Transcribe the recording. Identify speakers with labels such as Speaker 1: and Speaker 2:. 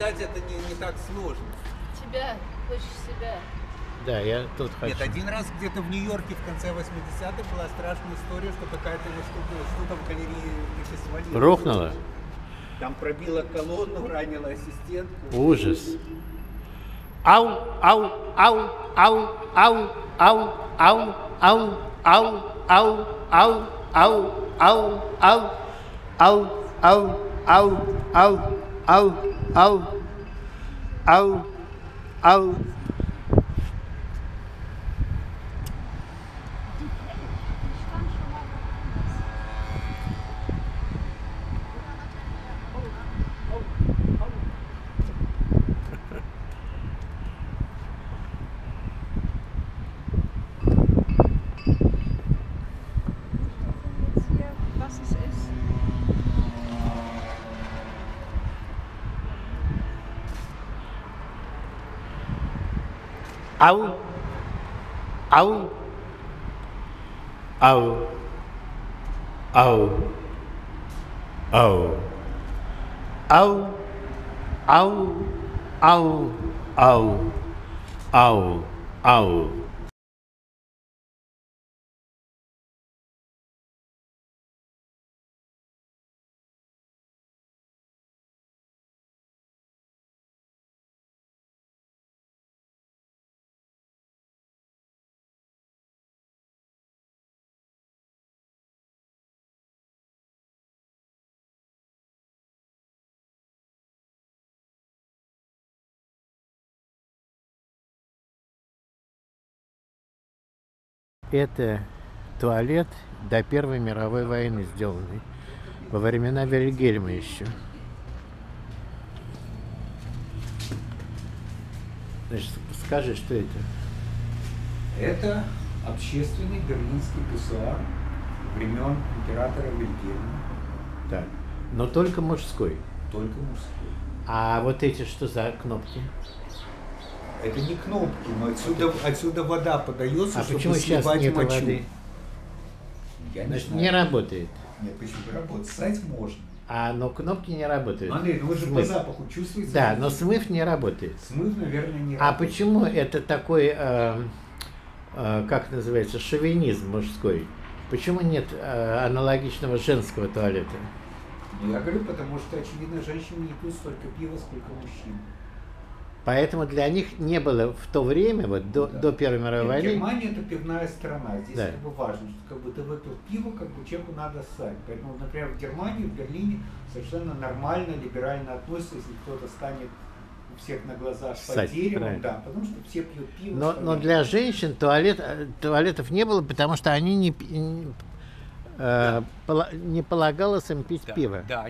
Speaker 1: Кстати, это не, не так сложно.
Speaker 2: Тебя, хочешь себя.
Speaker 3: Да, я тут хочу.
Speaker 1: Нет, один раз где-то в Нью-Йорке в конце 80-х была страшная история, что какая-то вот штука, что-то в галерее значит, свалилось.
Speaker 3: Рухнуло?
Speaker 1: Там пробила колонну, ранила ассистентку.
Speaker 3: Ужас. Ау, ау, ау, ау, ау, ау, ау, ау, ау, ау, ау, ау, ау, ау, ау, ау, ау, ау, ау,
Speaker 4: 哦哦哦。
Speaker 3: او او او او او او او او او او او Это туалет до Первой мировой войны сделанный. Во времена Вильгельма еще. Значит, скажи, что это?
Speaker 1: Это общественный берлинский писсуар времен императора Вильгельма,
Speaker 3: Так. Но только мужской.
Speaker 1: только мужской.
Speaker 3: А вот эти что за кнопки?
Speaker 1: Это не кнопки, но отсюда, отсюда вода подается,
Speaker 3: А
Speaker 1: чтобы
Speaker 3: почему сейчас
Speaker 1: сливать
Speaker 3: нет
Speaker 1: мочу.
Speaker 3: воды?
Speaker 1: Я не
Speaker 3: Значит,
Speaker 1: знаю.
Speaker 3: не работает.
Speaker 1: Нет, почему работать? Ссать можно.
Speaker 3: А, но кнопки не работают.
Speaker 1: Андрей, ну вы же по
Speaker 3: Смыв.
Speaker 1: запаху чувствуете?
Speaker 3: Да, но смыв не работает.
Speaker 1: Смыв, наверное, не
Speaker 3: А
Speaker 1: работает.
Speaker 3: почему это такой, э, э, как называется, шовинизм мужской? Почему нет э, аналогичного женского туалета?
Speaker 1: Ну, я говорю, потому что, очевидно, женщины не пьют столько пива, сколько мужчин.
Speaker 3: Поэтому для них не было в то время, вот до,
Speaker 1: Да.
Speaker 3: до Первой мировой
Speaker 1: Нет,
Speaker 3: войны,
Speaker 1: Германия это пивная страна. Здесь
Speaker 3: Да.
Speaker 1: как бы важно, что как бы ты выпил пиво, как бы человеку надо ссать. Поэтому, например, в Германии, в Берлине совершенно нормально, либерально относятся, если кто-то станет у всех на глазах под
Speaker 3: Ссать,
Speaker 1: деревом,
Speaker 3: правильно.
Speaker 1: да, потому что все пьют пиво.
Speaker 3: но, но для женщин туалет, э, туалетов не было, потому что они не, не, э, пола- не полагалось им пить
Speaker 1: Да,
Speaker 3: пиво.
Speaker 1: Да,